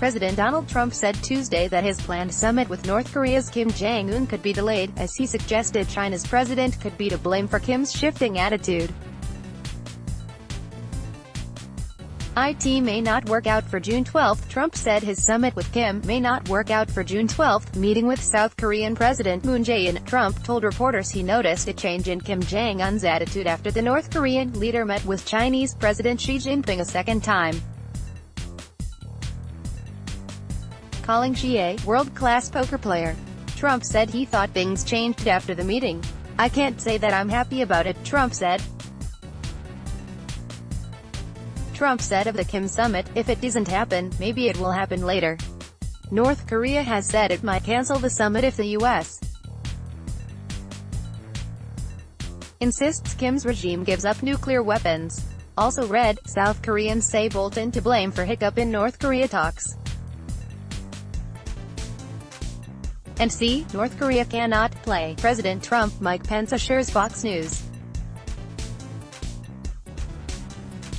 President Donald Trump said Tuesday that his planned summit with North Korea's Kim Jong-un could be delayed, as he suggested China's president could be to blame for Kim's shifting attitude. It may not work out for June 12, Trump said his summit with Kim may not work out for June 12, meeting with South Korean President Moon Jae-in. Trump told reporters he noticed a change in Kim Jong-un's attitude after the North Korean leader met with Chinese President Xi Jinping a second time. Calling Xi a world-class poker player. Trump said he thought things changed after the meeting. I can't say that I'm happy about it, Trump said. Trump said of the Kim summit, if it doesn't happen, maybe it will happen later. North Korea has said it might cancel the summit if the U.S. insists Kim's regime gives up nuclear weapons. Also read, South Koreans say Bolton to blame for hiccup in North Korea talks. And see, North Korea cannot play. President Trump Mike Pence assures Fox News.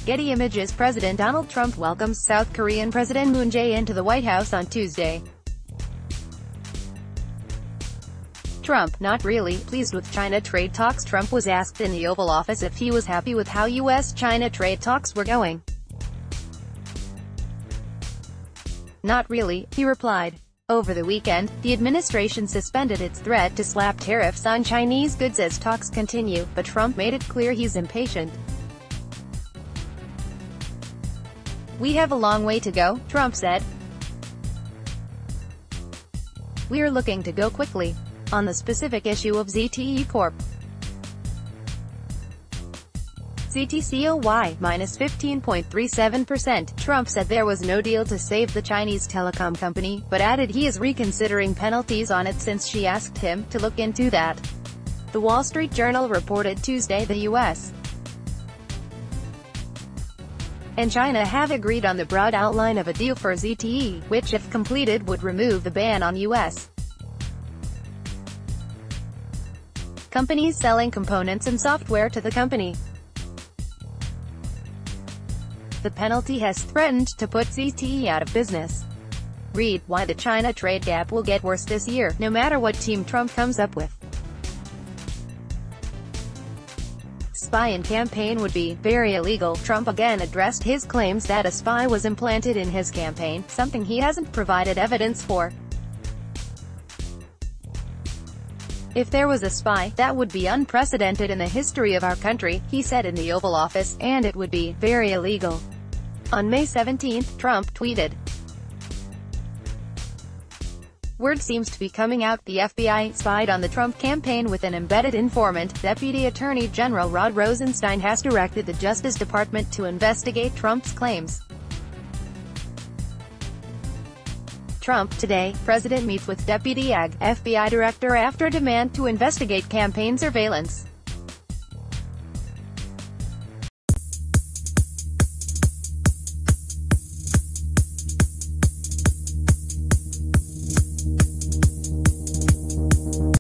Getty Images President Donald Trump welcomes South Korean President Moon Jae-in to the White House on Tuesday. Trump, not really, pleased with China trade talks Trump was asked in the Oval Office if he was happy with how U.S.-China trade talks were going. Not really, he replied. Over the weekend, the administration suspended its threat to slap tariffs on Chinese goods as talks continue, but Trump made it clear he's impatient. We have a long way to go, Trump said. We are looking to go quickly. On the specific issue of ZTE Corp. ZTCOY, minus 15.37%. Trump said there was no deal to save the Chinese telecom company, but added he is reconsidering penalties on it since Xi asked him to look into that. The Wall Street Journal reported Tuesday the U.S. and China have agreed on the broad outline of a deal for ZTE, which if completed would remove the ban on U.S. companies selling components and software to the company. The penalty has threatened to put ZTE out of business. Read, why the China trade gap will get worse this year, no matter what Team Trump comes up with. spy in campaign would be very illegal. Trump again addressed his claims that a spy was implanted in his campaign, something he hasn't provided evidence for. If there was a spy, that would be unprecedented in the history of our country, he said in the Oval Office, and it would be very illegal. On May 17, Trump tweeted, Word seems to be coming out the FBI spied on the Trump campaign with an embedded informant. Deputy Attorney General Rod Rosenstein has directed the Justice Department to investigate Trump's claims. Trump today, President meets with Deputy AG, FBI Director after demand to investigate campaign surveillance.